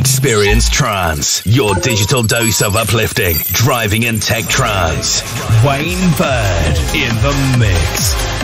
Experience trance, your digital dose of uplifting, driving and tech trance. Wayne Bird in the mix.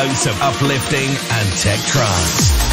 Of uplifting and tech trance.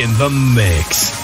In the mix.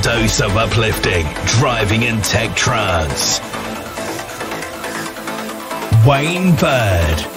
dose of uplifting, driving, in tech trance. Wayne Bird.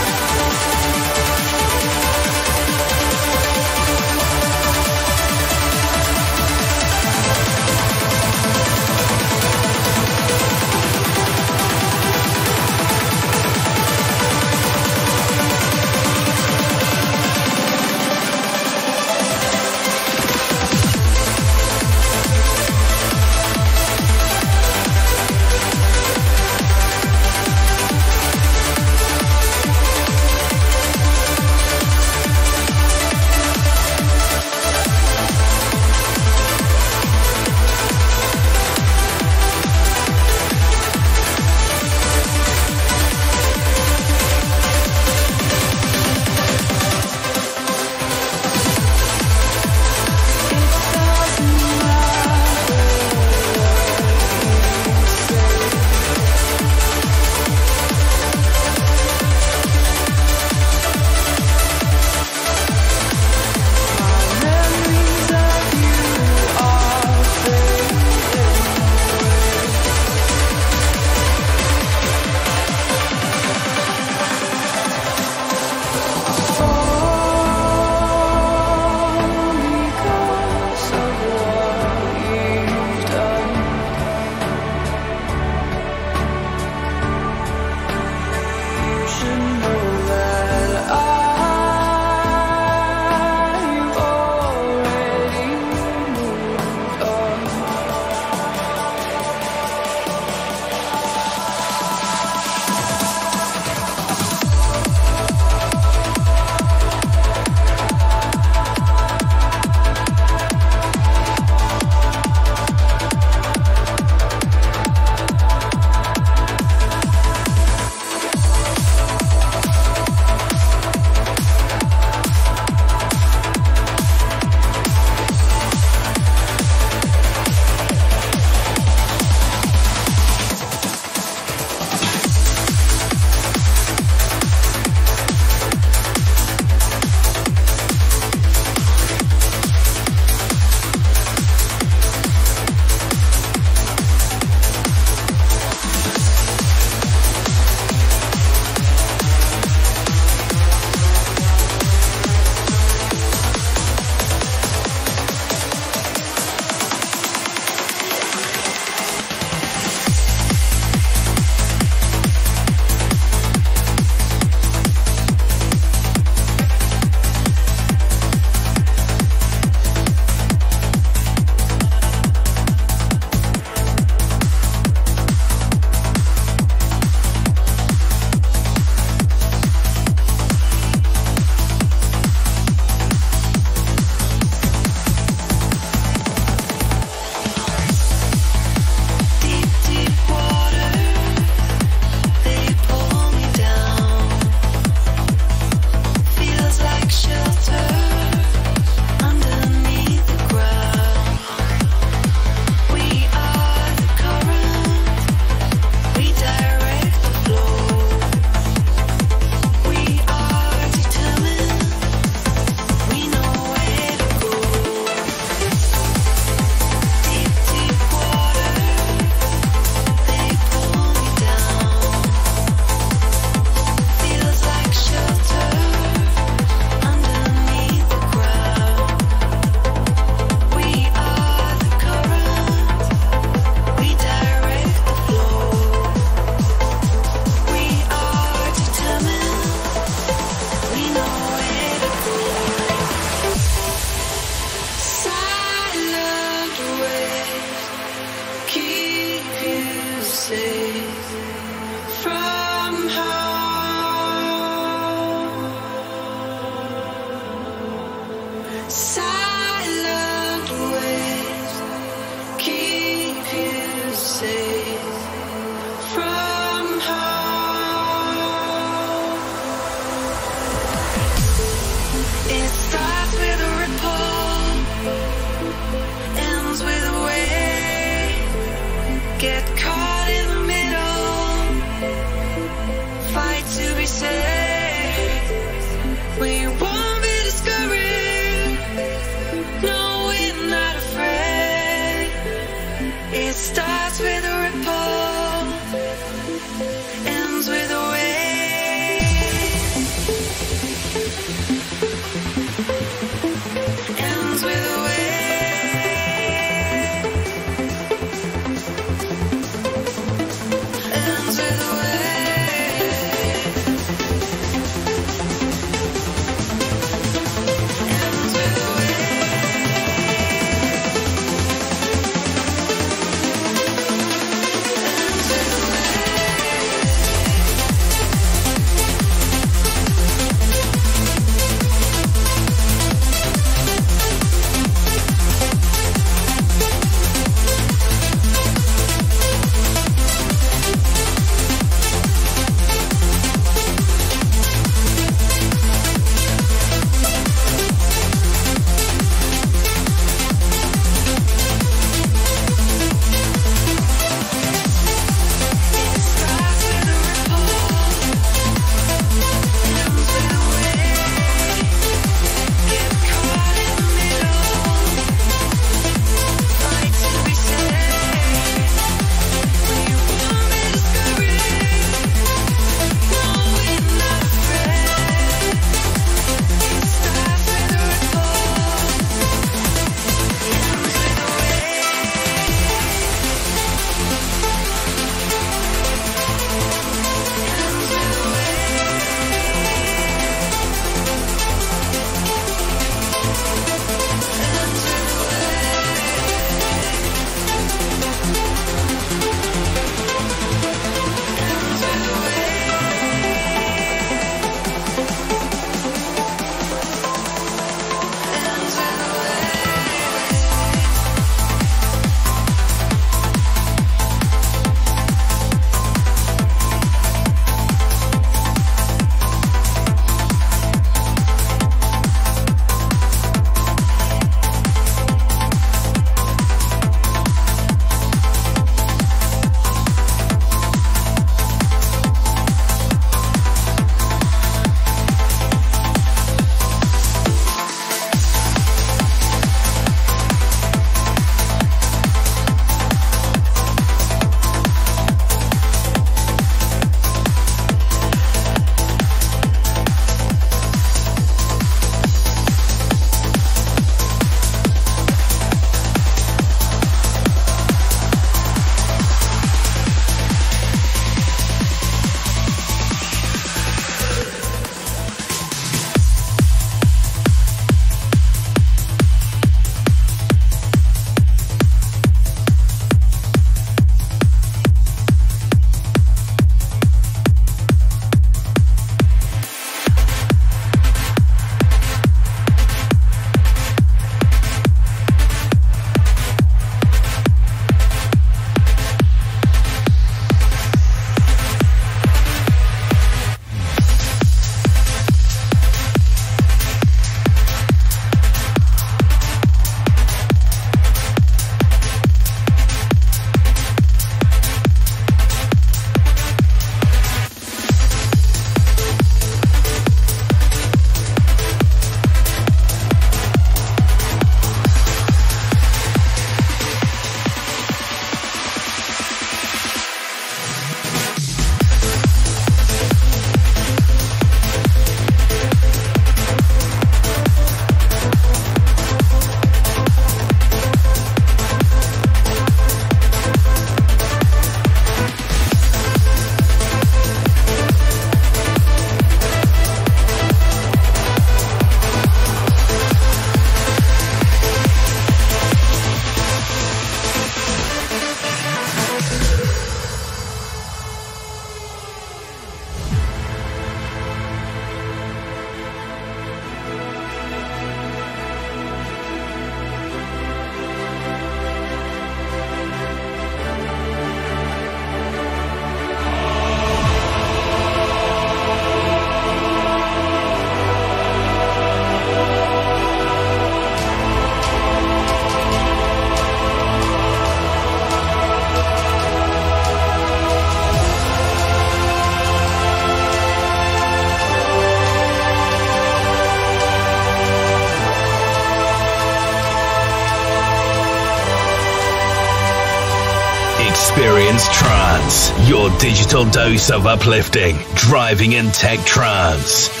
Digital dose of uplifting, driving and tech trance.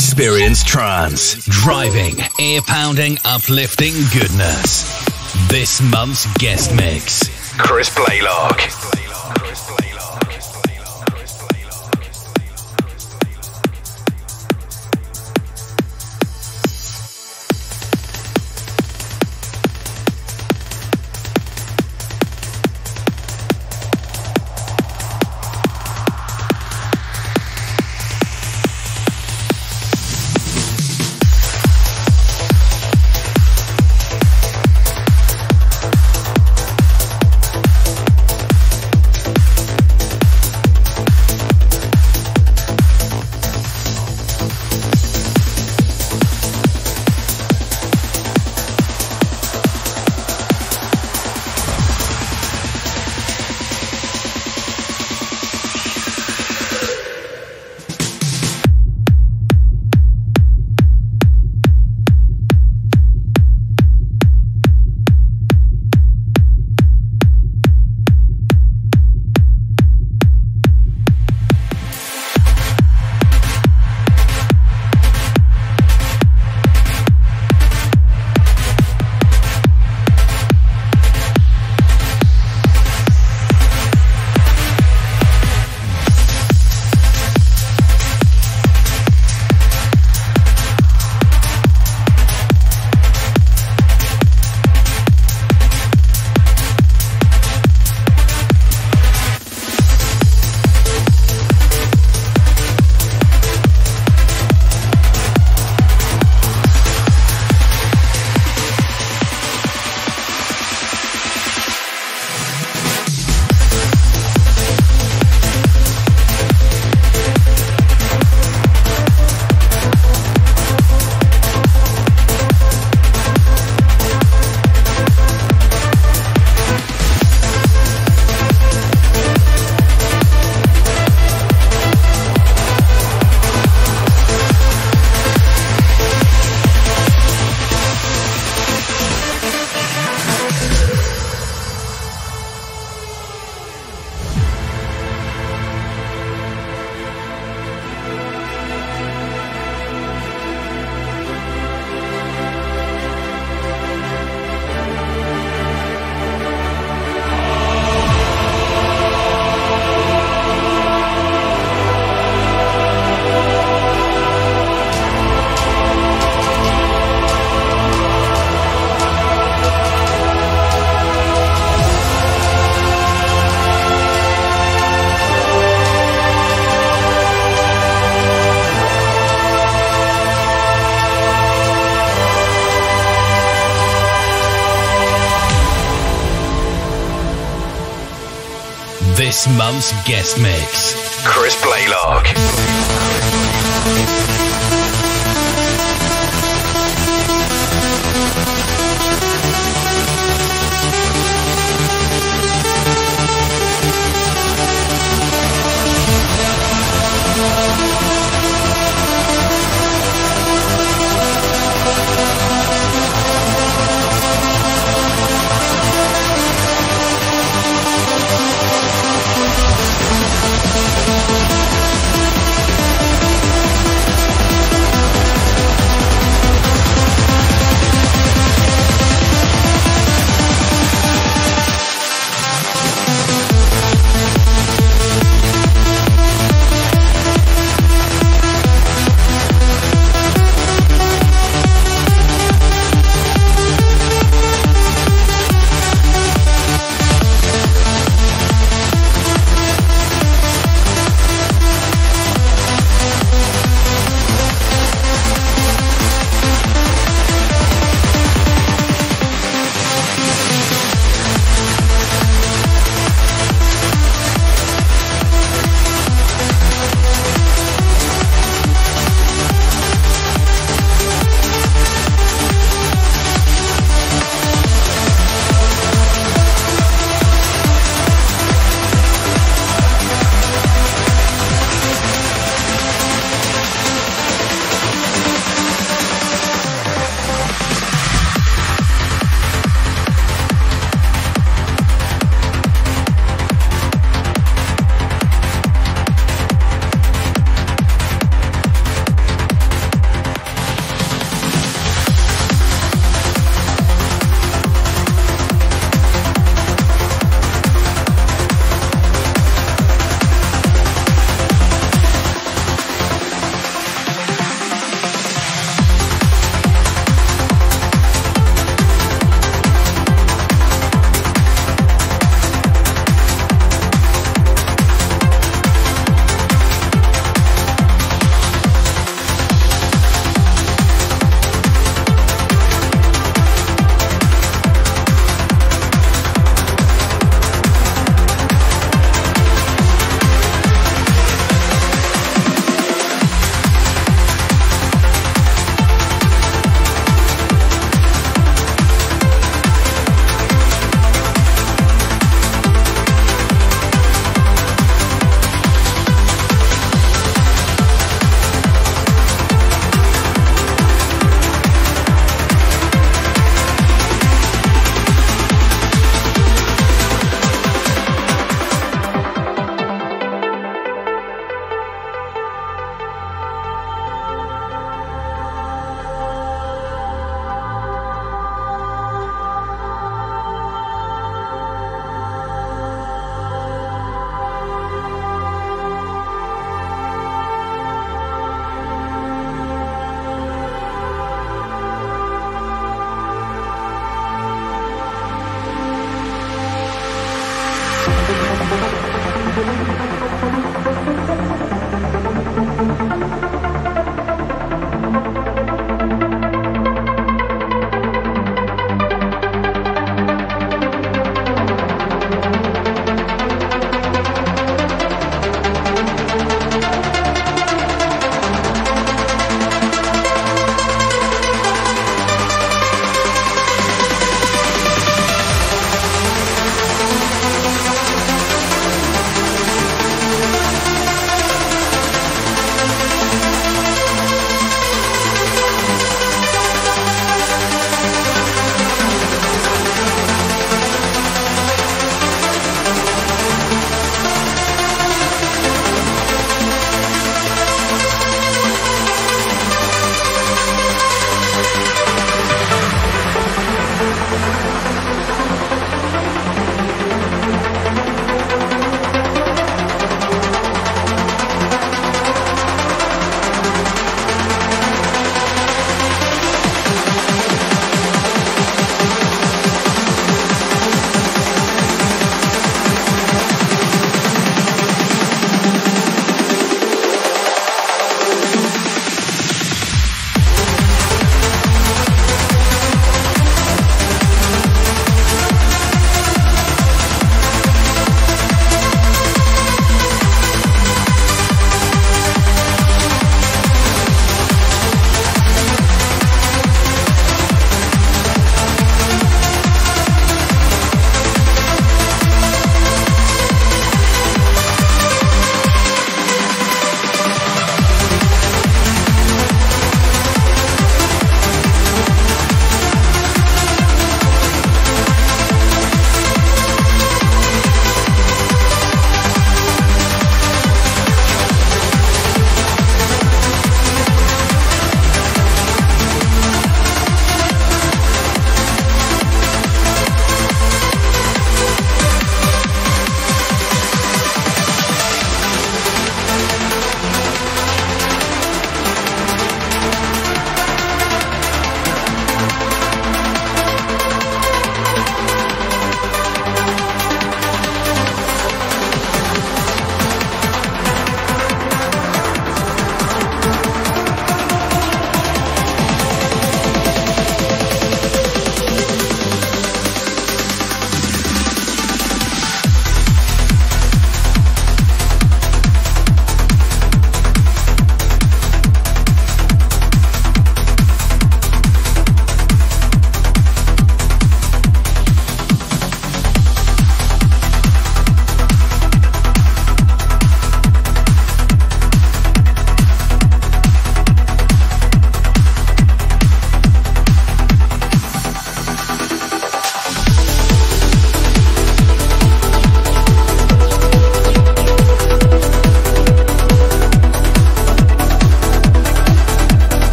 Experience trance, driving, ear pounding, uplifting goodness. This month's guest mix, Chris Blaylock. This month's guest mix, Chris Blaylock.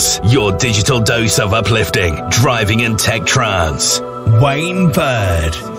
Trance, your digital dose of uplifting, driving and tech trance. Wayne Bird.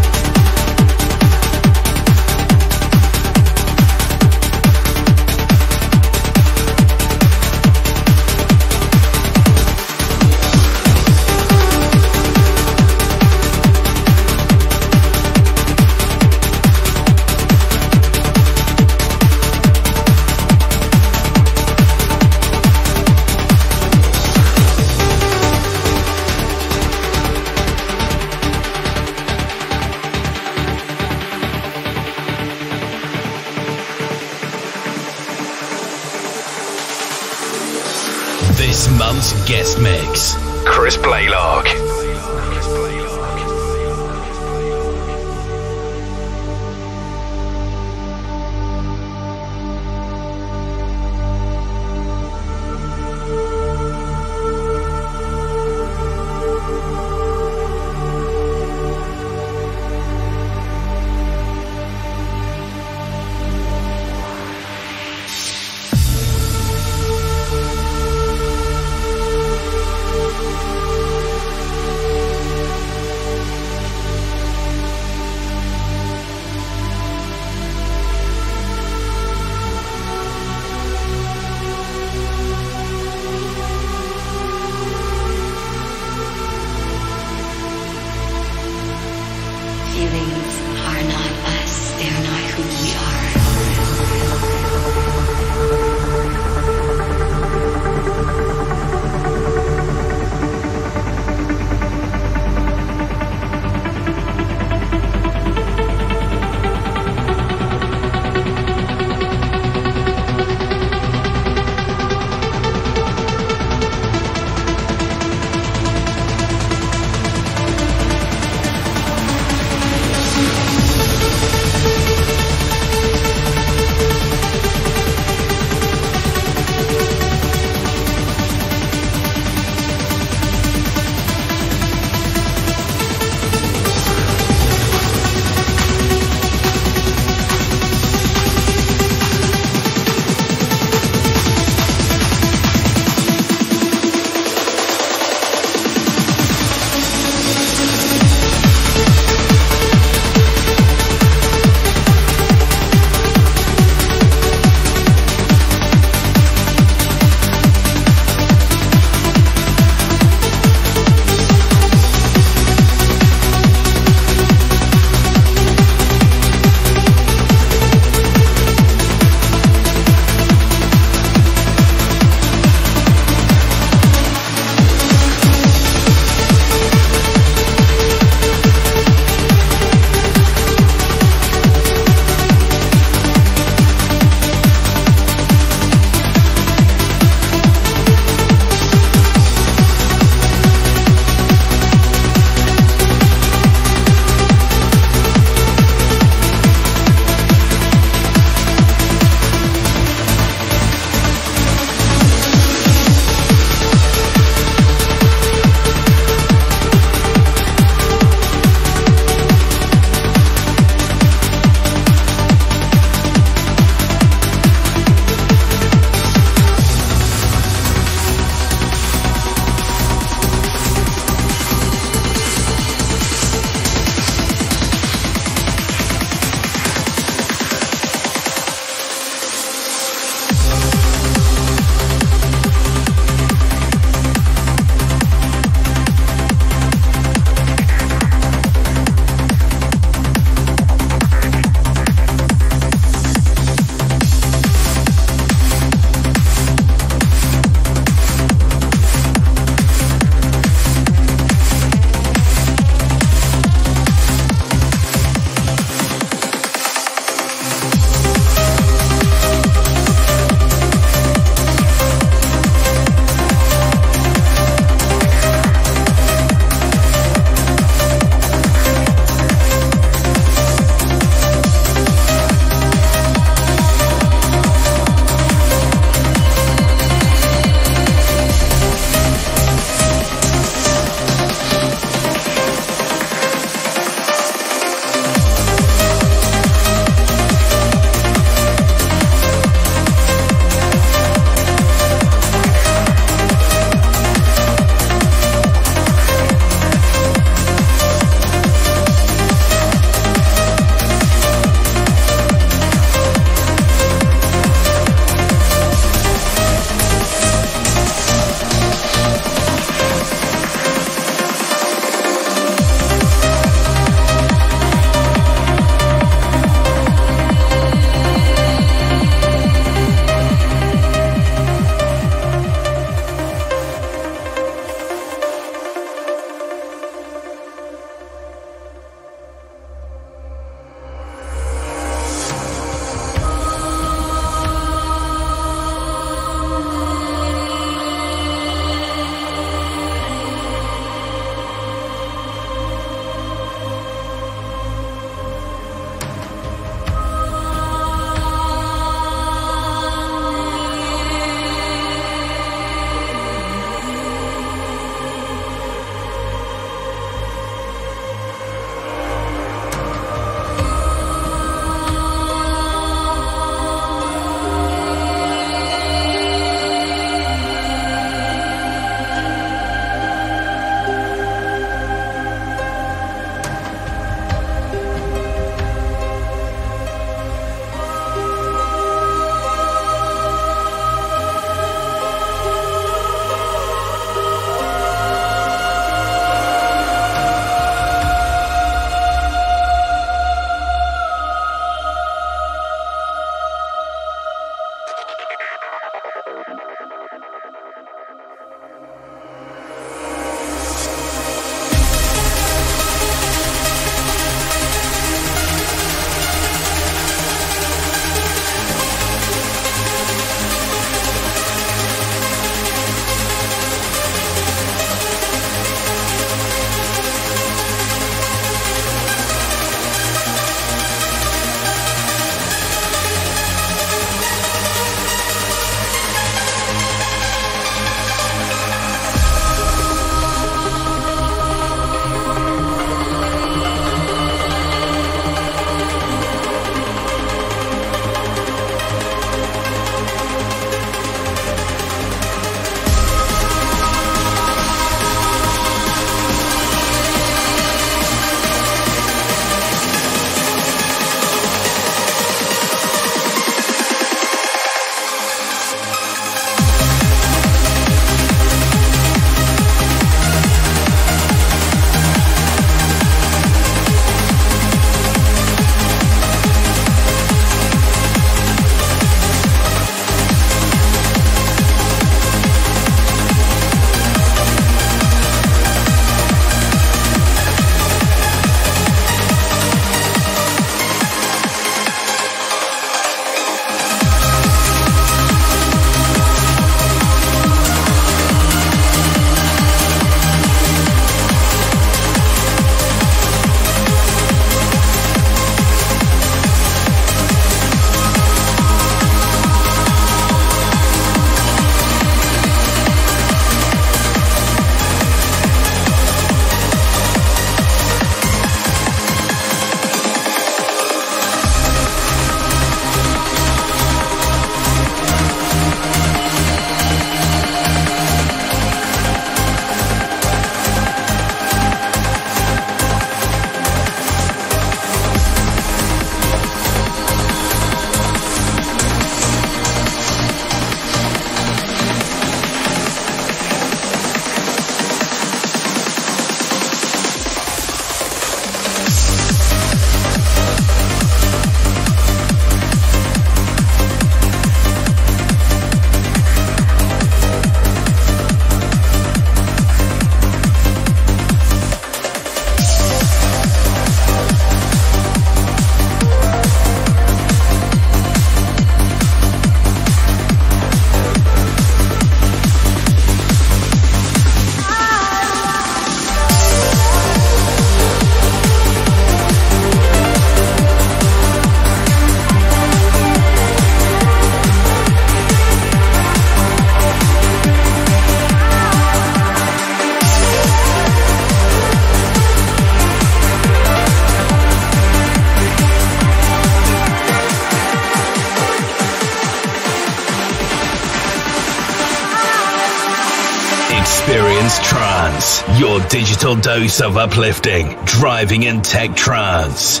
Experience Trance, your digital dose of uplifting, driving, and tech trance.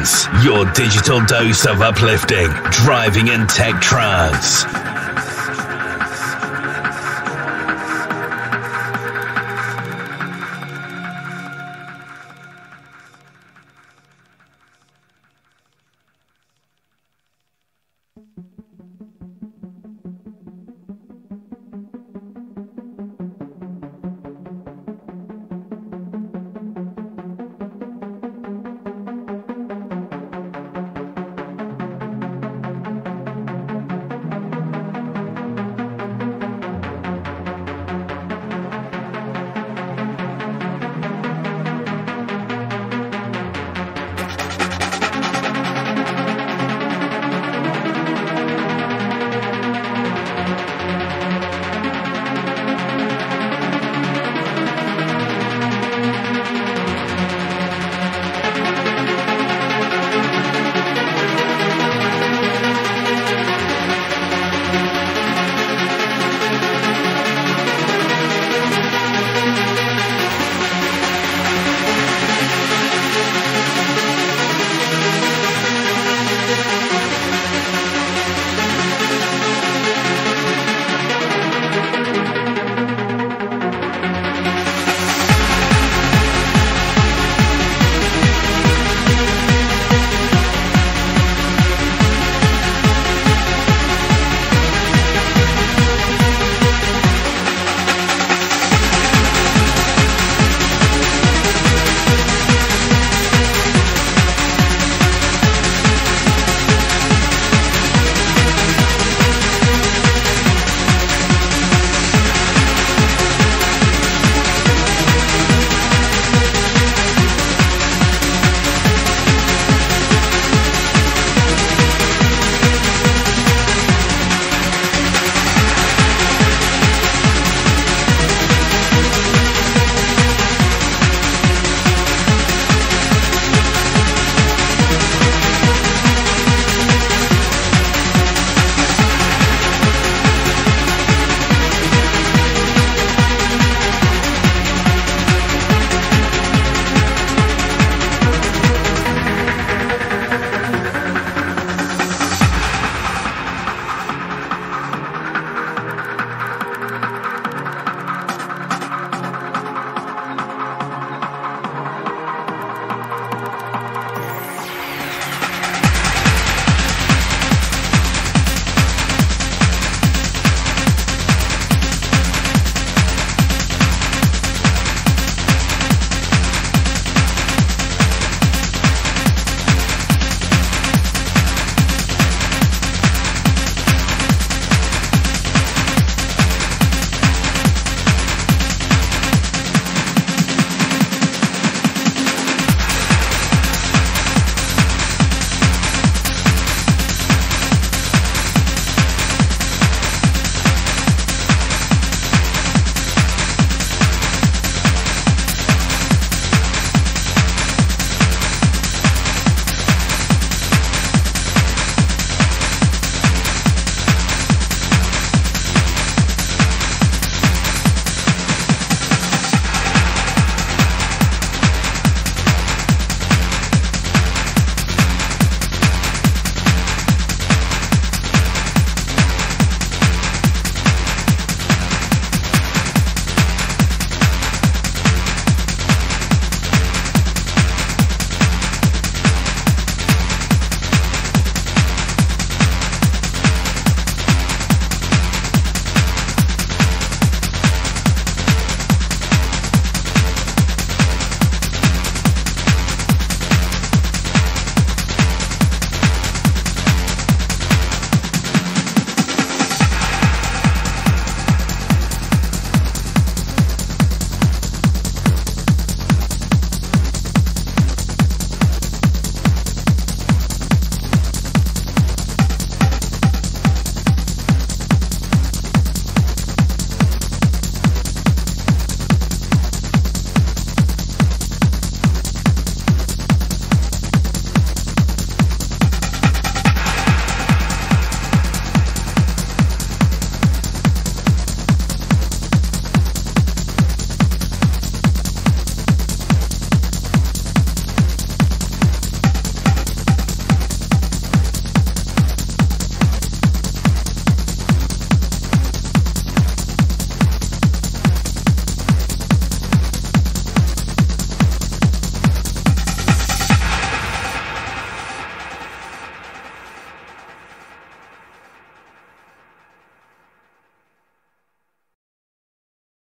Trance, your digital dose of uplifting, driving and tech trance.